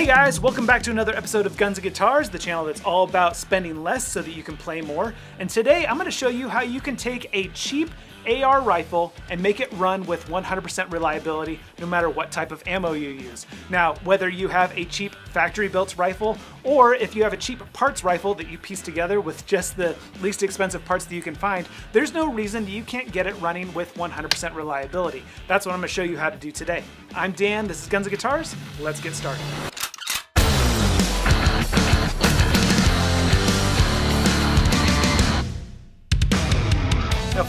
Hey guys, welcome back to another episode of Guns and Guitars, the channel that's all about spending less so that you can play more. And today I'm going to show you how you can take a cheap AR rifle and make it run with 100% reliability no matter what type of ammo you use. Now, whether you have a cheap factory built rifle or if you have a cheap parts rifle that you piece together with just the least expensive parts that you can find, there's no reason you can't get it running with 100% reliability. That's what I'm going to show you how to do today. I'm Dan, this is Guns and Guitars. Let's get started.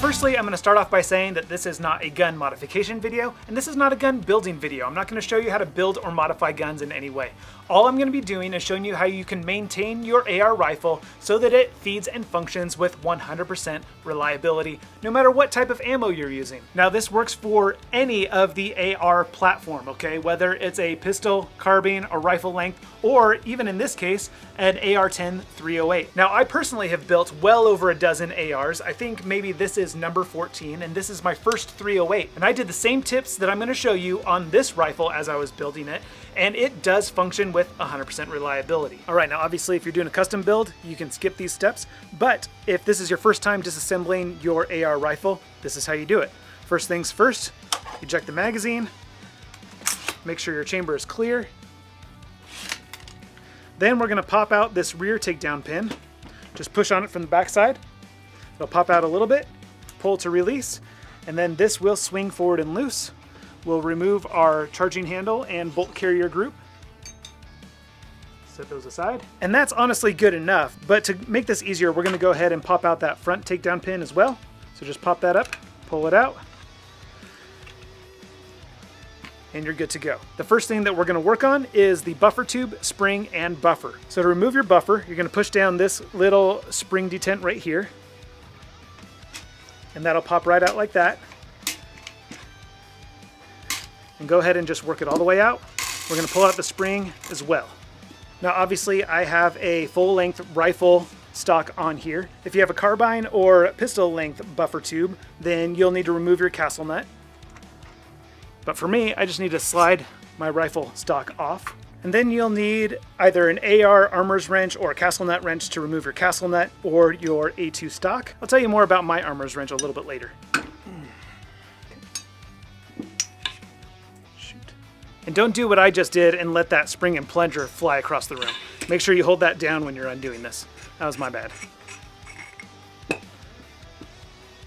Firstly, I'm going to start off by saying that this is not a gun modification video, and this is not a gun building video. I'm not going to show you how to build or modify guns in any way. All I'm going to be doing is showing you how you can maintain your AR rifle so that it feeds and functions with 100% reliability, no matter what type of ammo you're using. Now this works for any of the AR platform, okay? Whether it's a pistol, carbine, or rifle length, or even in this case, an AR-10 308. Now I personally have built well over a dozen ARs. I think maybe this is number 14 and this is my first 308. And I did the same tips that I'm gonna show you on this rifle as I was building it and it does function with 100% reliability. All right, now obviously if you're doing a custom build, you can skip these steps, but if this is your first time disassembling your AR rifle, this is how you do it. First things first, eject the magazine, make sure your chamber is clear. Then we're gonna pop out this rear takedown pin. Just push on it from the backside. It'll pop out a little bit, pull to release, and then this will swing forward and loose. We'll remove our charging handle and bolt carrier group. Set those aside. And that's honestly good enough, but to make this easier, we're gonna go ahead and pop out that front takedown pin as well. So just pop that up, pull it out, and you're good to go. The first thing that we're gonna work on is the buffer tube, spring, and buffer. So to remove your buffer, you're gonna push down this little spring detent right here and that'll pop right out like that. And go ahead and just work it all the way out. We're gonna pull out the spring as well. Now obviously I have a full length rifle stock on here. If you have a carbine or pistol length buffer tube, then you'll need to remove your castle nut. But for me, I just need to slide my rifle stock off. And then you'll need either an AR armor's wrench or a castle nut wrench to remove your castle nut or your A2 stock. I'll tell you more about my armor's wrench a little bit later. Shoot. And don't do what I just did and let that spring and plunger fly across the room. Make sure you hold that down when you're undoing this. That was my bad.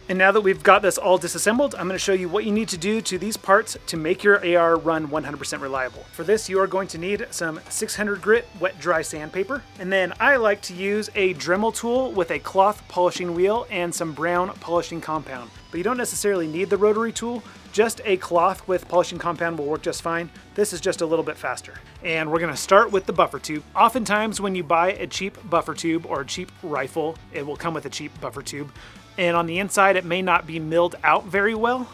And now that we've got this all disassembled, I'm going to show you what you need to do to these parts to make your AR run 100% reliable. For this, you are going to need some 600 grit wet dry sandpaper. And then I like to use a Dremel tool with a cloth polishing wheel and some brown polishing compound. But you don't necessarily need the rotary tool, just a cloth with polishing compound will work just fine. This is just a little bit faster. And we're gonna start with the buffer tube. Oftentimes when you buy a cheap buffer tube or a cheap rifle, it will come with a cheap buffer tube and on the inside it may not be milled out very well.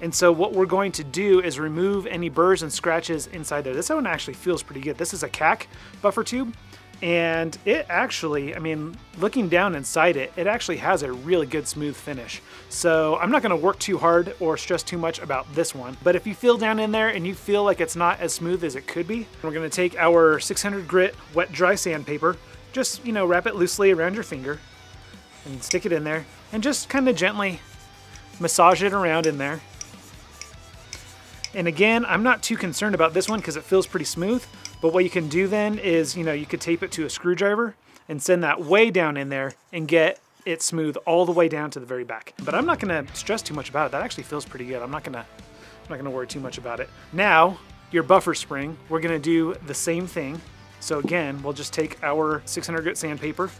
And so what we're going to do is remove any burrs and scratches inside there. This one actually feels pretty good. This is a CAC buffer tube and it actually, I mean, looking down inside it, it actually has a really good smooth finish. So I'm not gonna work too hard or stress too much about this one, but if you feel down in there and you feel like it's not as smooth as it could be, we're gonna take our 600 grit wet dry sandpaper, just, you know, wrap it loosely around your finger and stick it in there and just kind of gently massage it around in there. And again, I'm not too concerned about this one because it feels pretty smooth, but what you can do then is, you know, you could tape it to a screwdriver and send that way down in there and get it smooth all the way down to the very back. But I'm not gonna stress too much about it. That actually feels pretty good. I'm not gonna, I'm not gonna worry too much about it. Now, your buffer spring, we're gonna do the same thing. So again, we'll just take our 600 grit sandpaper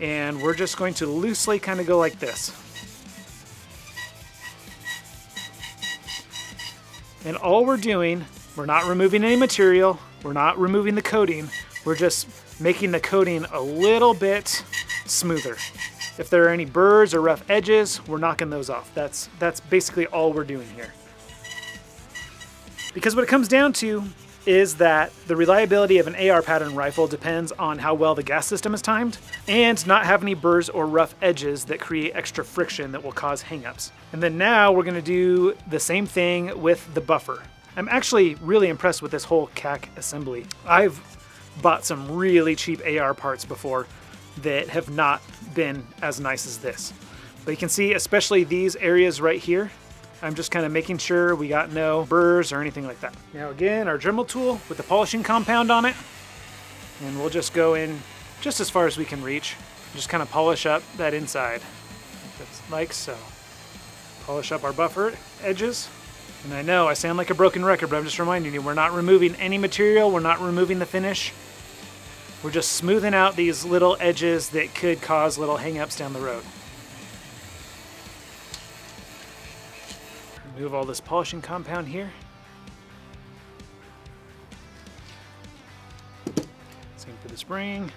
and we're just going to loosely kind of go like this. And all we're doing, we're not removing any material, we're not removing the coating, we're just making the coating a little bit smoother. If there are any burrs or rough edges, we're knocking those off. That's, that's basically all we're doing here. Because what it comes down to is that the reliability of an AR pattern rifle depends on how well the gas system is timed and not have any burrs or rough edges that create extra friction that will cause hangups. And then now we're gonna do the same thing with the buffer. I'm actually really impressed with this whole CAC assembly. I've bought some really cheap AR parts before that have not been as nice as this. But you can see, especially these areas right here, I'm just kind of making sure we got no burrs or anything like that. Now again, our Dremel tool with the polishing compound on it, and we'll just go in just as far as we can reach. Just kind of polish up that inside, like so. Polish up our buffer edges. And I know I sound like a broken record, but I'm just reminding you, we're not removing any material, we're not removing the finish. We're just smoothing out these little edges that could cause little hangups down the road. Remove all this polishing compound here. Same for the spring.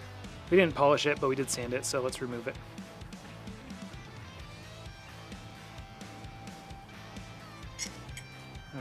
We didn't polish it, but we did sand it, so let's remove it.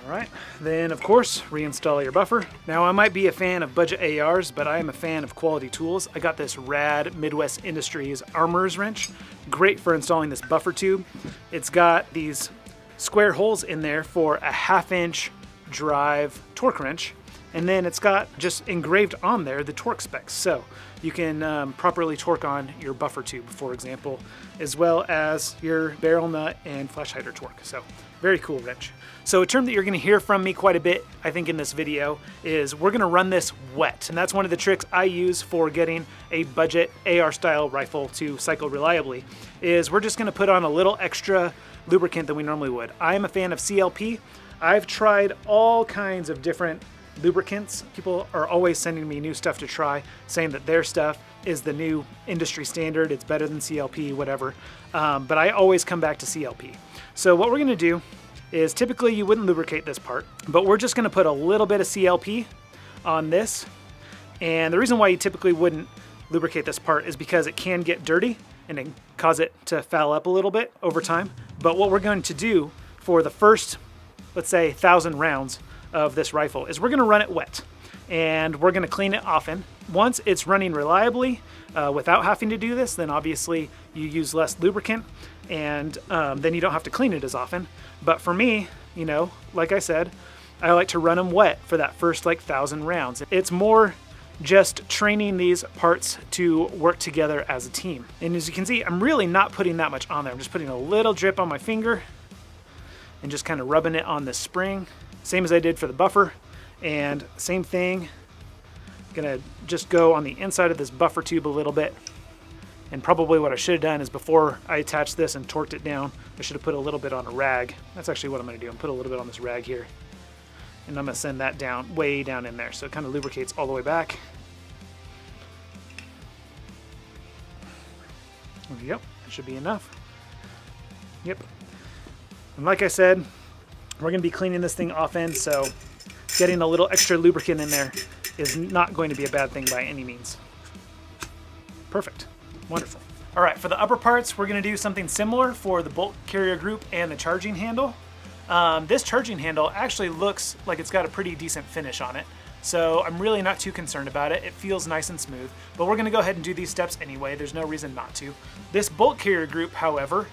Alright, then of course, reinstall your buffer. Now I might be a fan of budget ARs, but I am a fan of quality tools. I got this rad Midwest Industries Armorer's Wrench. Great for installing this buffer tube. It's got these square holes in there for a half inch drive torque wrench. And then it's got just engraved on there the torque specs. So you can um, properly torque on your buffer tube, for example, as well as your barrel nut and flash hider torque. So very cool wrench. So a term that you're gonna hear from me quite a bit, I think in this video, is we're gonna run this wet. And that's one of the tricks I use for getting a budget AR style rifle to cycle reliably, is we're just gonna put on a little extra lubricant than we normally would. I am a fan of CLP. I've tried all kinds of different lubricants. People are always sending me new stuff to try, saying that their stuff is the new industry standard, it's better than CLP, whatever. Um, but I always come back to CLP. So what we're gonna do is typically you wouldn't lubricate this part, but we're just gonna put a little bit of CLP on this. And the reason why you typically wouldn't lubricate this part is because it can get dirty and it cause it to foul up a little bit over time. But what we're going to do for the first, let's say, thousand rounds of this rifle is we're gonna run it wet and we're gonna clean it often. Once it's running reliably uh, without having to do this, then obviously you use less lubricant and um, then you don't have to clean it as often. But for me, you know, like I said, I like to run them wet for that first like thousand rounds. It's more just training these parts to work together as a team. And as you can see, I'm really not putting that much on there. I'm just putting a little drip on my finger and just kind of rubbing it on the spring same as I did for the buffer. And same thing, gonna just go on the inside of this buffer tube a little bit. And probably what I should have done is before I attached this and torqued it down, I should have put a little bit on a rag. That's actually what I'm gonna do. I'm put a little bit on this rag here. And I'm gonna send that down, way down in there. So it kind of lubricates all the way back. Yep, that should be enough. Yep. And like I said, we're going to be cleaning this thing off end, so getting a little extra lubricant in there is not going to be a bad thing by any means. Perfect. Wonderful. All right, for the upper parts, we're going to do something similar for the bolt carrier group and the charging handle. Um, this charging handle actually looks like it's got a pretty decent finish on it. So I'm really not too concerned about it. It feels nice and smooth, but we're gonna go ahead and do these steps anyway. There's no reason not to. This bolt carrier group, however,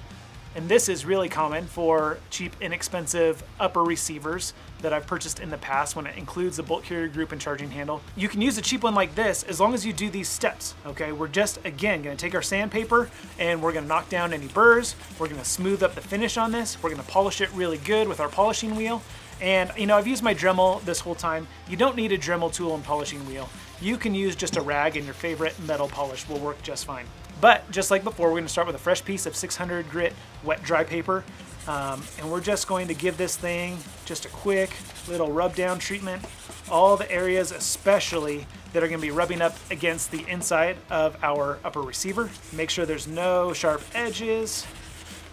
and this is really common for cheap, inexpensive upper receivers that I've purchased in the past when it includes the bolt carrier group and charging handle. You can use a cheap one like this as long as you do these steps, okay? We're just, again, gonna take our sandpaper and we're gonna knock down any burrs. We're gonna smooth up the finish on this. We're gonna polish it really good with our polishing wheel. And you know, I've used my Dremel this whole time. You don't need a Dremel tool and polishing wheel. You can use just a rag and your favorite metal polish will work just fine. But just like before, we're gonna start with a fresh piece of 600 grit wet dry paper. Um, and we're just going to give this thing just a quick little rub down treatment. All the areas especially that are gonna be rubbing up against the inside of our upper receiver. Make sure there's no sharp edges.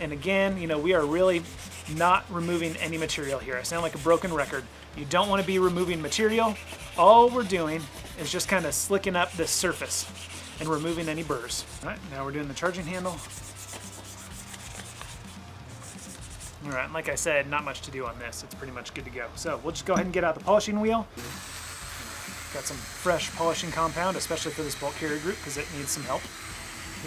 And again, you know, we are really not removing any material here. I sound like a broken record. You don't wanna be removing material. All we're doing is just kind of slicking up this surface and removing any burrs. All right, now we're doing the charging handle. All right, like I said, not much to do on this. It's pretty much good to go. So we'll just go ahead and get out the polishing wheel. Got some fresh polishing compound, especially for this bolt carrier group because it needs some help.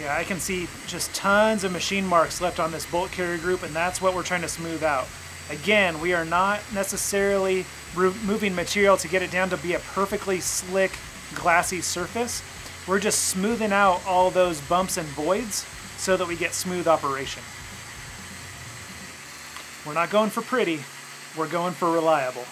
Yeah, I can see just tons of machine marks left on this bolt carrier group and that's what we're trying to smooth out. Again, we are not necessarily removing material to get it down to be a perfectly slick, glassy surface. We're just smoothing out all those bumps and voids so that we get smooth operation. We're not going for pretty, we're going for reliable.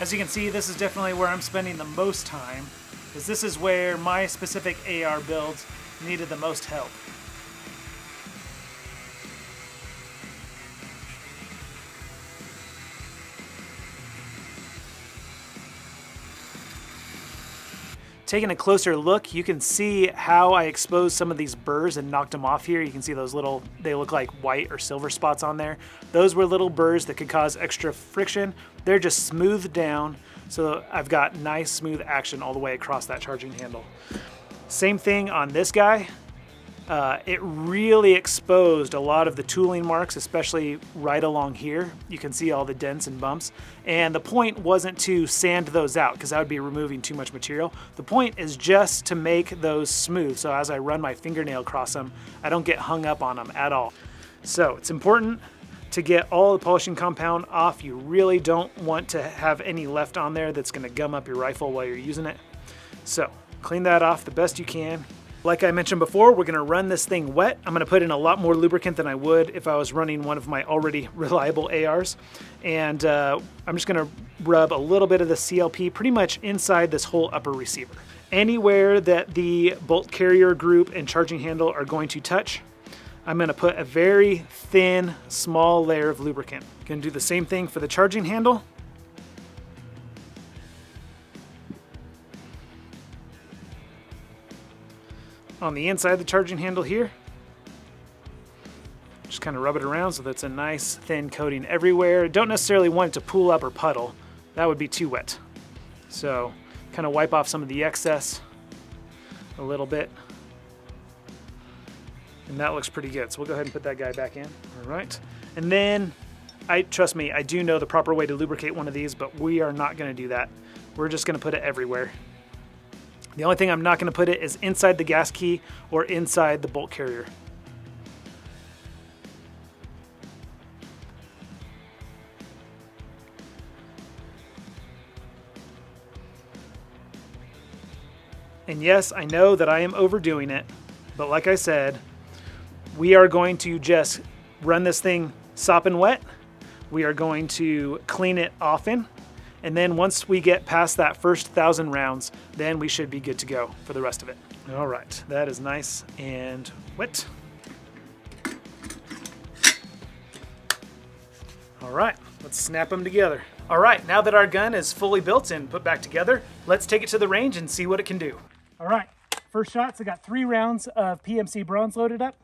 As you can see, this is definitely where I'm spending the most time, because this is where my specific AR builds needed the most help. Taking a closer look, you can see how I exposed some of these burrs and knocked them off here. You can see those little, they look like white or silver spots on there. Those were little burrs that could cause extra friction. They're just smoothed down, so I've got nice smooth action all the way across that charging handle. Same thing on this guy uh, it really exposed a lot of the tooling marks, especially right along here. You can see all the dents and bumps. And the point wasn't to sand those out because that would be removing too much material. The point is just to make those smooth. So as I run my fingernail across them, I don't get hung up on them at all. So it's important to get all the polishing compound off. You really don't want to have any left on there that's gonna gum up your rifle while you're using it. So clean that off the best you can. Like I mentioned before, we're gonna run this thing wet. I'm gonna put in a lot more lubricant than I would if I was running one of my already reliable ARs. And uh, I'm just gonna rub a little bit of the CLP pretty much inside this whole upper receiver. Anywhere that the bolt carrier group and charging handle are going to touch, I'm gonna put a very thin, small layer of lubricant. Gonna do the same thing for the charging handle. On the inside of the charging handle here. Just kind of rub it around so that's a nice thin coating everywhere. Don't necessarily want it to pool up or puddle. That would be too wet. So kind of wipe off some of the excess a little bit. And that looks pretty good. So we'll go ahead and put that guy back in. All right. And then, I trust me, I do know the proper way to lubricate one of these, but we are not gonna do that. We're just gonna put it everywhere. The only thing I'm not going to put it is inside the gas key or inside the bolt carrier. And yes, I know that I am overdoing it, but like I said, we are going to just run this thing sopping wet. We are going to clean it often and then once we get past that first thousand rounds, then we should be good to go for the rest of it. All right, that is nice and wet. All right, let's snap them together. All right, now that our gun is fully built and put back together, let's take it to the range and see what it can do. All right, first shots, I got three rounds of PMC bronze loaded up.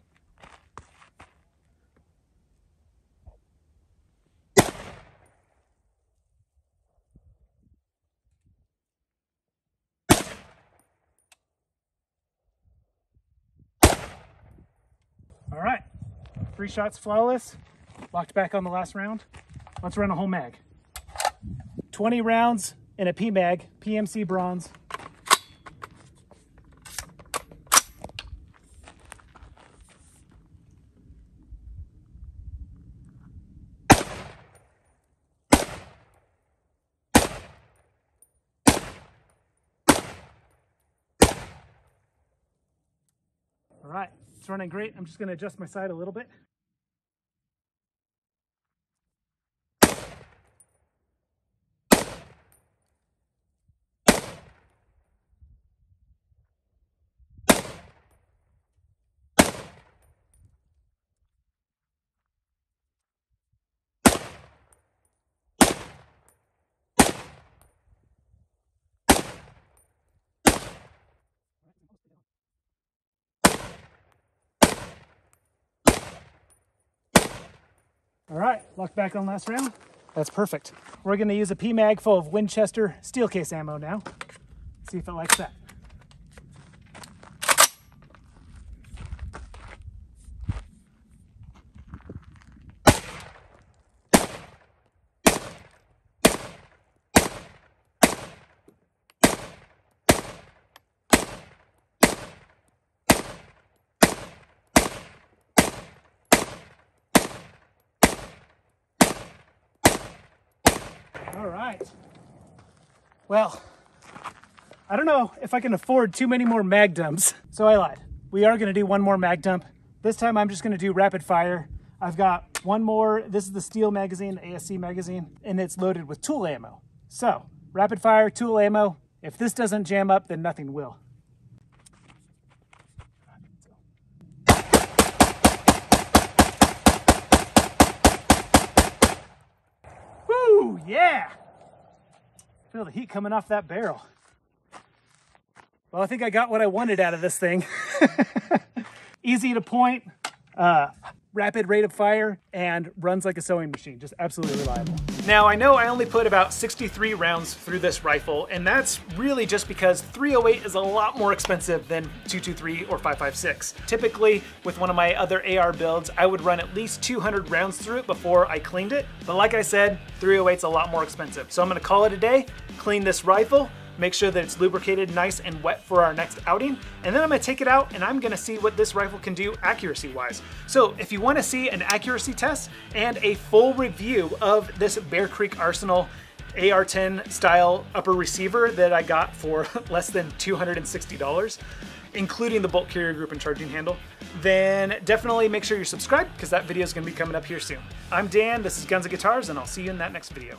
All right, three shots flawless. Locked back on the last round. Let's run a whole mag. 20 rounds in a PMAG, PMC bronze. All great. I'm just gonna adjust my side a little bit. All right, lock back on last round. That's perfect. We're gonna use a PMAG full of Winchester steel case ammo now. See if it likes that. Right. Well, I don't know if I can afford too many more mag dumps. So I lied. We are gonna do one more mag dump. This time I'm just gonna do rapid fire. I've got one more, this is the steel magazine, ASC magazine, and it's loaded with Tula ammo. So, rapid fire, Tula ammo. If this doesn't jam up, then nothing will. Woo, yeah! Feel the heat coming off that barrel. Well, I think I got what I wanted out of this thing. Easy to point, uh, rapid rate of fire, and runs like a sewing machine. Just absolutely reliable. Now, I know I only put about 63 rounds through this rifle, and that's really just because 308 is a lot more expensive than 223 or 556. Typically, with one of my other AR builds, I would run at least 200 rounds through it before I cleaned it. But like I said, 308 is a lot more expensive. So I'm gonna call it a day, clean this rifle, make sure that it's lubricated nice and wet for our next outing. And then I'm gonna take it out and I'm gonna see what this rifle can do accuracy wise. So if you wanna see an accuracy test and a full review of this Bear Creek Arsenal AR-10 style upper receiver that I got for less than $260, including the bolt carrier group and charging handle, then definitely make sure you're subscribed because that video is gonna be coming up here soon. I'm Dan, this is Guns and Guitars, and I'll see you in that next video.